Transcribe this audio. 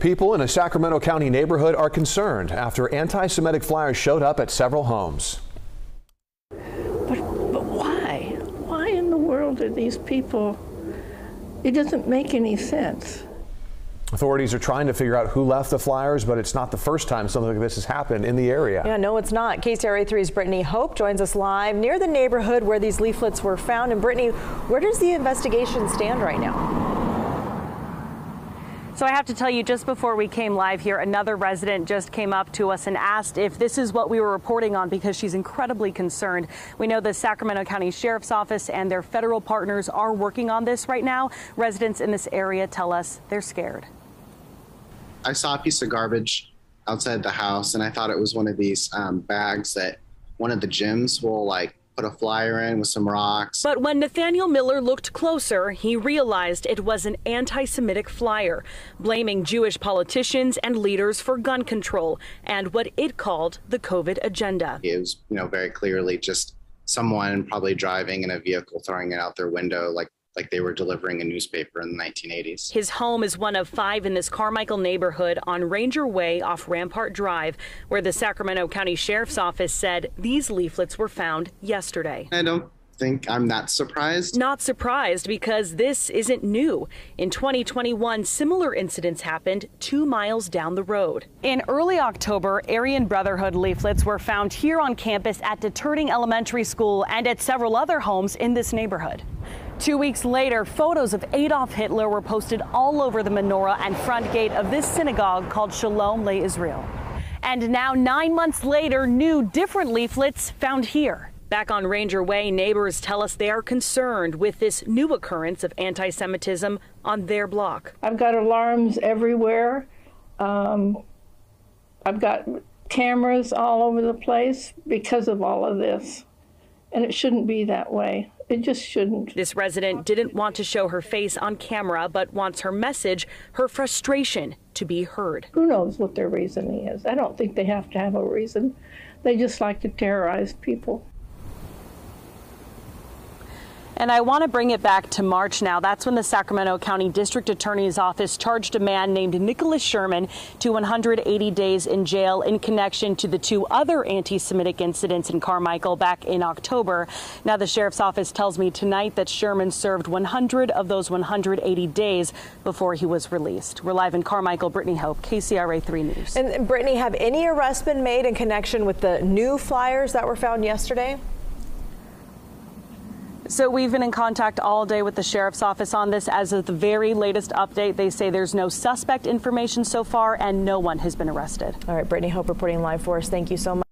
People in a Sacramento County neighborhood are concerned after anti-Semitic flyers showed up at several homes. But, but why? Why in the world are these people? It doesn't make any sense. Authorities are trying to figure out who left the flyers, but it's not the first time something like this has happened in the area. Yeah, no, it's not. KCRA 3's Brittany Hope joins us live near the neighborhood where these leaflets were found. And Brittany, where does the investigation stand right now? So I have to tell you, just before we came live here, another resident just came up to us and asked if this is what we were reporting on because she's incredibly concerned. We know the Sacramento County Sheriff's Office and their federal partners are working on this right now. Residents in this area tell us they're scared. I saw a piece of garbage outside the house, and I thought it was one of these um, bags that one of the gyms will like put a flyer in with some rocks. But when Nathaniel Miller looked closer, he realized it was an anti Semitic flyer, blaming Jewish politicians and leaders for gun control and what it called the COVID agenda. It was, you know, very clearly just someone probably driving in a vehicle throwing it out their window, like like they were delivering a newspaper in the 1980s. His home is one of five in this Carmichael neighborhood on Ranger Way off Rampart Drive, where the Sacramento County Sheriff's Office said these leaflets were found yesterday. I don't think I'm that surprised. Not surprised because this isn't new. In 2021, similar incidents happened two miles down the road. In early October, Aryan Brotherhood leaflets were found here on campus at Deterding Elementary School and at several other homes in this neighborhood. Two weeks later, photos of Adolf Hitler were posted all over the menorah and front gate of this synagogue called Shalom Le Israel. And now, nine months later, new different leaflets found here. Back on Ranger Way, neighbors tell us they are concerned with this new occurrence of anti Semitism on their block. I've got alarms everywhere. Um, I've got cameras all over the place because of all of this. And it shouldn't be that way. It just shouldn't. This resident didn't want to show her face on camera, but wants her message, her frustration, to be heard. Who knows what their reasoning is? I don't think they have to have a reason. They just like to terrorize people. And I want to bring it back to March now. That's when the Sacramento County District Attorney's Office charged a man named Nicholas Sherman to 180 days in jail in connection to the two other anti Semitic incidents in Carmichael back in October. Now, the Sheriff's Office tells me tonight that Sherman served 100 of those 180 days before he was released. We're live in Carmichael. Brittany Hope, KCRA 3 News. And Brittany, have any arrests been made in connection with the new flyers that were found yesterday? So we've been in contact all day with the sheriff's office on this. As of the very latest update, they say there's no suspect information so far and no one has been arrested. All right, Brittany Hope reporting live for us. Thank you so much.